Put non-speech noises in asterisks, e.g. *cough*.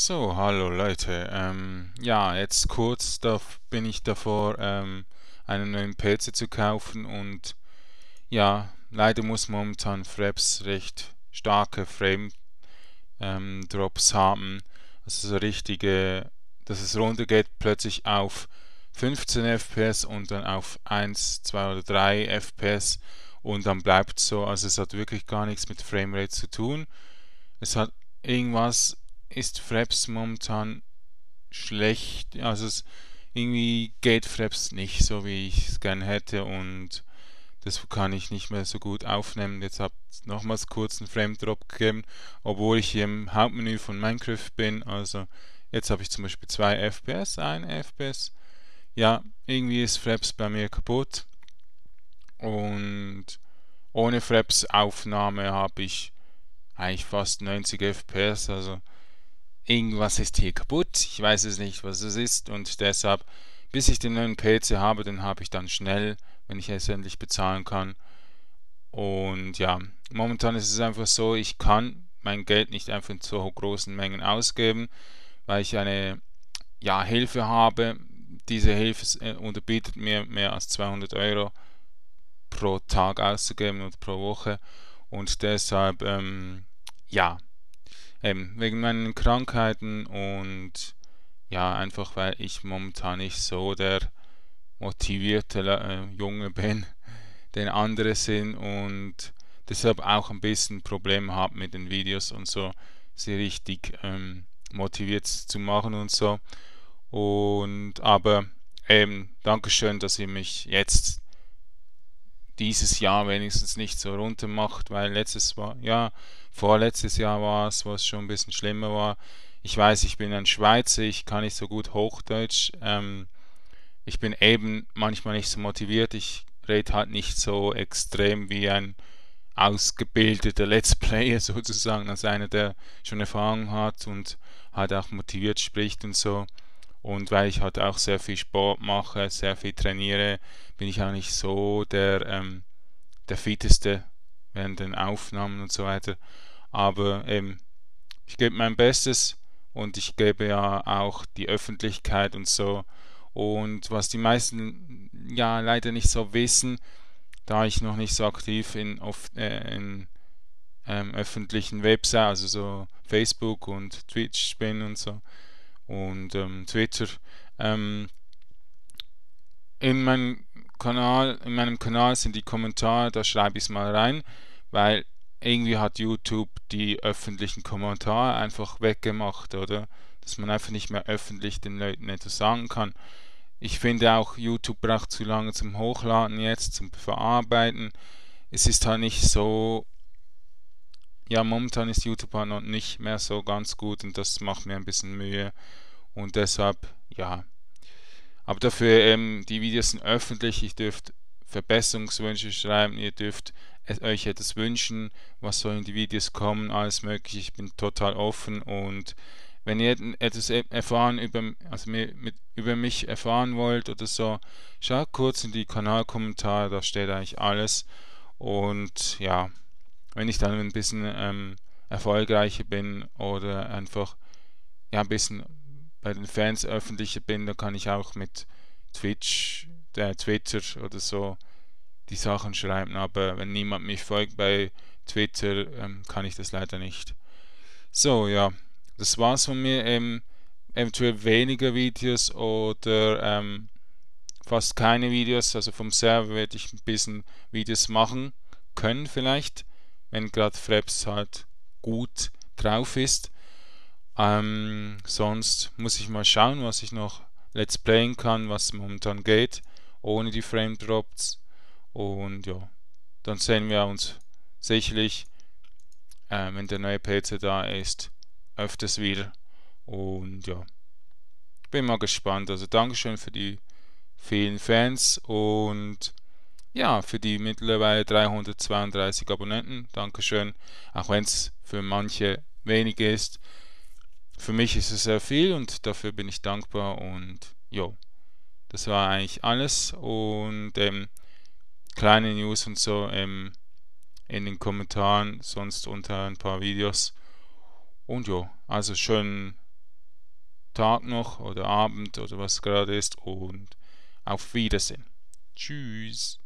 So, hallo Leute. Ähm, ja, jetzt kurz da bin ich davor, ähm, einen neuen PC zu kaufen und ja, leider muss momentan Fraps recht starke Frame ähm, Drops haben. Also so richtige, dass es runtergeht plötzlich auf 15 FPS und dann auf 1, 2 oder 3 FPS und dann bleibt so. Also es hat wirklich gar nichts mit Framerate zu tun. Es hat irgendwas ist Fraps momentan schlecht. Also es irgendwie geht Fraps nicht so, wie ich es gerne hätte und das kann ich nicht mehr so gut aufnehmen. Jetzt ich nochmals kurz einen Frame Drop gegeben, obwohl ich hier im Hauptmenü von Minecraft bin. Also jetzt habe ich zum Beispiel 2 FPS, 1 FPS. Ja, irgendwie ist Fraps bei mir kaputt. Und ohne Fraps Aufnahme habe ich eigentlich fast 90 FPS. Also irgendwas ist hier kaputt, ich weiß es nicht, was es ist und deshalb, bis ich den neuen PC habe, den habe ich dann schnell, wenn ich es endlich bezahlen kann. Und ja, momentan ist es einfach so, ich kann mein Geld nicht einfach in so großen Mengen ausgeben, weil ich eine ja, Hilfe habe. Diese Hilfe äh, unterbietet mir mehr als 200 Euro pro Tag auszugeben oder pro Woche und deshalb ähm, ja, Eben, wegen meinen Krankheiten und ja, einfach weil ich momentan nicht so der motivierte äh, Junge *laughs* bin, den andere sind und deshalb auch ein bisschen Probleme habe mit den Videos und so, sie richtig ähm, motiviert zu machen und so. Und aber eben, Dankeschön, dass ihr mich jetzt dieses Jahr wenigstens nicht so runter macht, weil letztes war, ja, vorletztes Jahr war es, wo es schon ein bisschen schlimmer war. Ich weiß, ich bin ein Schweizer, ich kann nicht so gut Hochdeutsch. Ähm, ich bin eben manchmal nicht so motiviert. Ich rede halt nicht so extrem wie ein ausgebildeter Let's Player *laughs* sozusagen, als einer, der schon Erfahrung hat und halt auch motiviert spricht und so. Und weil ich halt auch sehr viel Sport mache, sehr viel trainiere, bin ich auch nicht so der, ähm, der fitteste während den Aufnahmen und so weiter. Aber eben, ich gebe mein Bestes und ich gebe ja auch die Öffentlichkeit und so. Und was die meisten ja leider nicht so wissen, da ich noch nicht so aktiv in, auf, äh, in ähm, öffentlichen Websites, also so Facebook und Twitch bin und so und ähm, Twitter, ähm, in meinem Kanal, in meinem Kanal sind die Kommentare, da schreibe ich es mal rein, weil irgendwie hat YouTube die öffentlichen Kommentare einfach weggemacht, oder? Dass man einfach nicht mehr öffentlich den Leuten etwas sagen kann. Ich finde auch, YouTube braucht zu lange zum Hochladen jetzt, zum Verarbeiten. Es ist halt nicht so. Ja, momentan ist YouTube halt noch nicht mehr so ganz gut und das macht mir ein bisschen Mühe. Und deshalb, ja, aber dafür, ähm, die Videos sind öffentlich, ihr dürft Verbesserungswünsche schreiben, ihr dürft euch etwas wünschen, was soll in die Videos kommen, alles mögliche. Ich bin total offen. Und wenn ihr etwas e-, erfahren über, also mit, über mich erfahren wollt oder so, schaut kurz in die Kanalkommentare, da steht eigentlich alles. Und ja, wenn ich dann ein bisschen ähm, erfolgreicher bin oder einfach ja, ein bisschen bei den Fans öffentlicher bin, dann kann ich auch mit Twitch, der Twitter oder so die Sachen schreiben. Aber wenn niemand mich folgt bei Twitter, ähm, kann ich das leider nicht. So, ja, das war's von mir. Ähm, eventuell weniger Videos oder ähm, fast keine Videos. Also vom Server werde ich ein bisschen Videos machen können vielleicht, wenn gerade Fraps halt gut drauf ist. Ähm, sonst muss ich mal schauen, was ich noch Let's Playen kann, was momentan geht, ohne die Frame Drops. Und ja, dann sehen wir uns sicherlich, äh, wenn der neue PC da ist, öfters wieder. Und ja, bin mal gespannt. Also Dankeschön für die vielen Fans und ja, für die mittlerweile 332 Abonnenten. Dankeschön, auch wenn es für manche wenig ist für mich ist es sehr viel und dafür bin ich dankbar und jo, das war eigentlich alles und ähm, kleine News und so ähm, in den Kommentaren, sonst unter ein paar Videos und jo, also schönen Tag noch oder Abend oder was gerade ist und auf Wiedersehen. Tschüss.